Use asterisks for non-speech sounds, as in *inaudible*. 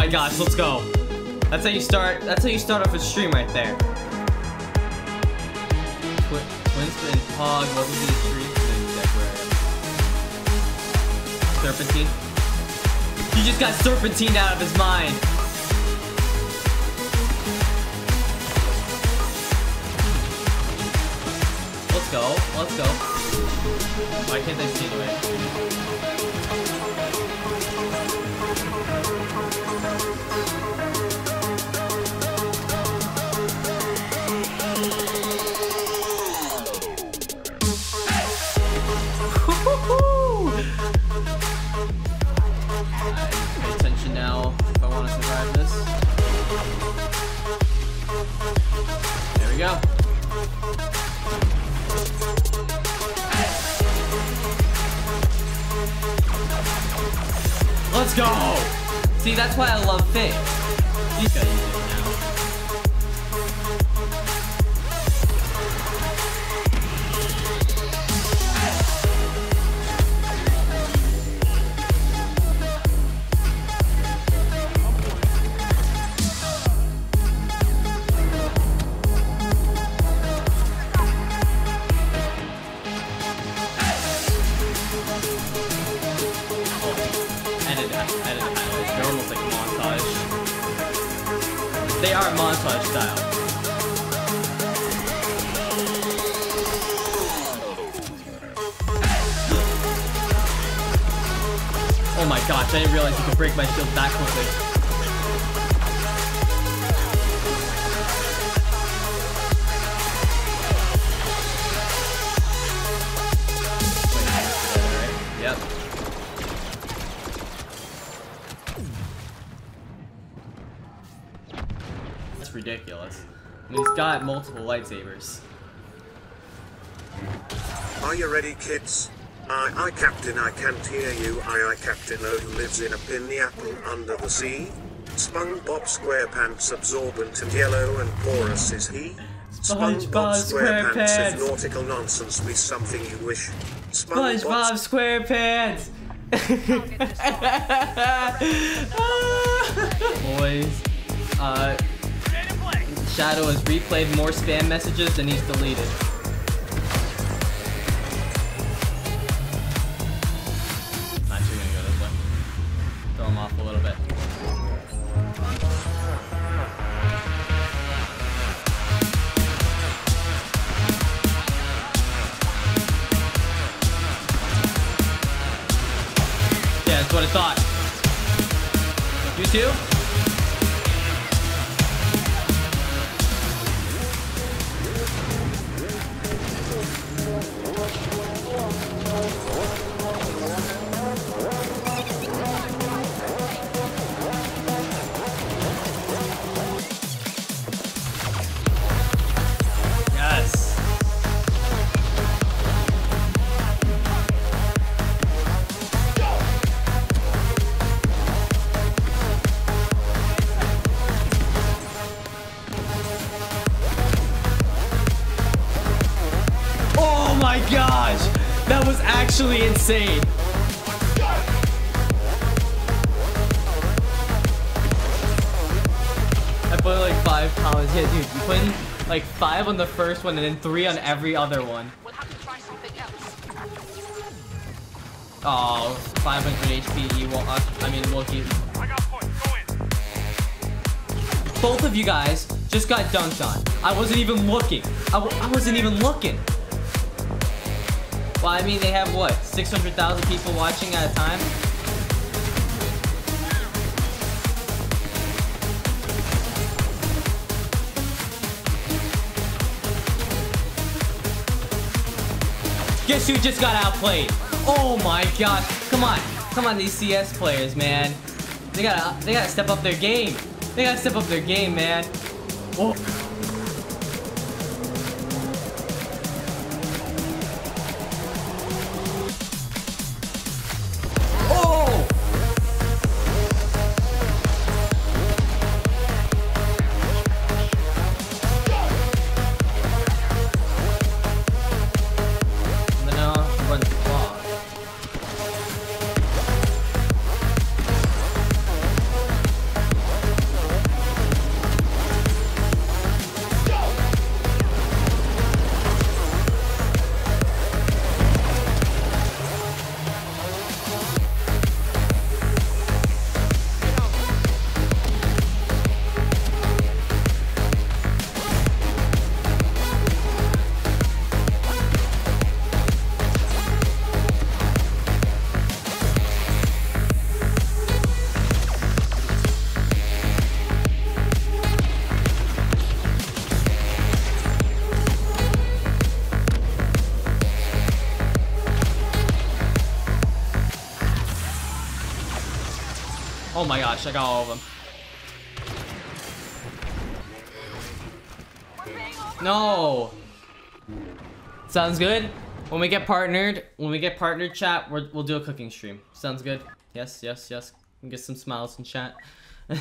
my gosh, let's go. That's how you start. That's how you start off a stream right there. Spin hog. What was the stream? Serpentine. He just got serpentine out of his mind. Let's go. Let's go. Why can't I see Let's go! See, that's why I love Fig. montage style. Oh my gosh, I didn't realize you could break my shield that quickly. That's ridiculous. I mean, he's got multiple lightsabers. Are you ready, kids? I, I, Captain, I can't hear you. I, I, Captain O, who lives in a pin the apple under the sea. SpongeBob SquarePants absorbent and yellow and porous is he. SpongeBob SquarePants. if nautical nonsense be something you wish. SpongeBob SquarePants! *laughs* *laughs* Boys, uh, Shadow has replayed more spam messages than he's deleted. Actually gonna go this way. Throw him off a little bit. Yeah, that's what I thought. You too? Gosh! That was actually insane. I put like five comments. Yeah, dude, you put in like five on the first one and then three on every other one. We'll have to try something else. Oh, 500 HP. You won't. Uh, I mean, Loki. I got points. Go in. Both of you guys just got dunked on. I wasn't even looking. I, w- I wasn't even looking. Well, I mean, they have what? 600,000 people watching at a time? Guess who just got outplayed? Oh my gosh. Come on. Come on, these CS players, man. They gotta they gotta step up their game. They gotta step up their game, man. Oh my gosh, I got all of them. No. Sounds good. When we get partnered, when we get partnered, chat, we will do a cooking stream. Sounds good. Yes, yes, yes. Get some smiles in chat. *laughs*